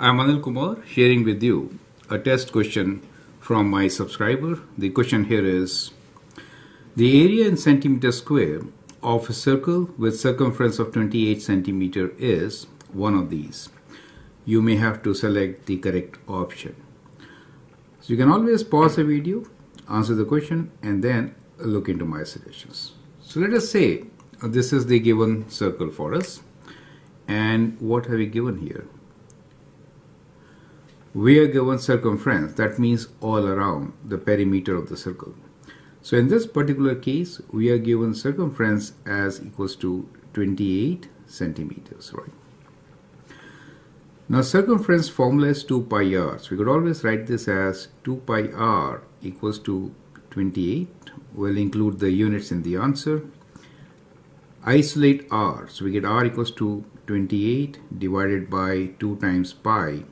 I'm Anil Kumar sharing with you a test question from my subscriber. The question here is the area in centimeter square of a circle with circumference of 28 centimeter is one of these. You may have to select the correct option. So you can always pause the video, answer the question and then look into my suggestions. So let us say uh, this is the given circle for us and what have we given here? We are given circumference that means all around the perimeter of the circle. So in this particular case we are given circumference as equals to 28 centimeters right. Now circumference formula is 2 pi r. So we could always write this as 2 pi r equals to 28. We'll include the units in the answer isolate r. So we get r equals to 28 divided by 2 times pi,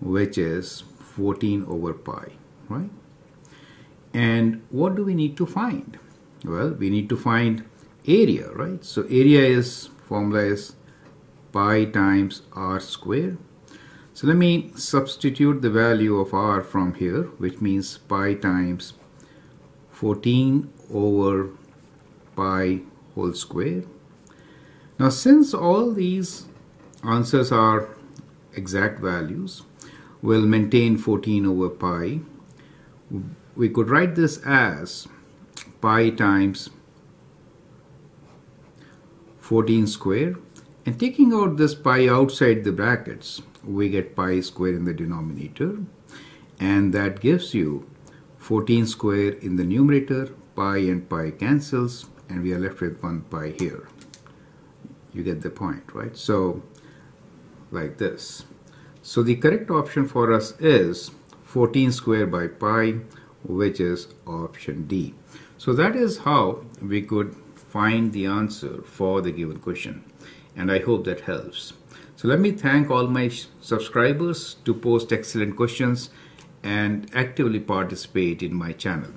which is 14 over pi, right? And what do we need to find? Well, we need to find area, right? So area is, formula is pi times r square. So let me substitute the value of r from here, which means pi times 14 over pi whole square. Now since all these answers are exact values, we'll maintain 14 over pi. We could write this as pi times 14 square and taking out this pi outside the brackets we get pi square in the denominator and that gives you 14 square in the numerator pi and pi cancels and we are left with 1 pi here. You get the point, right? So, like this. So the correct option for us is 14 square by pi, which is option D. So that is how we could find the answer for the given question. And I hope that helps. So let me thank all my subscribers to post excellent questions and actively participate in my channel.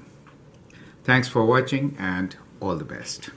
Thanks for watching and all the best.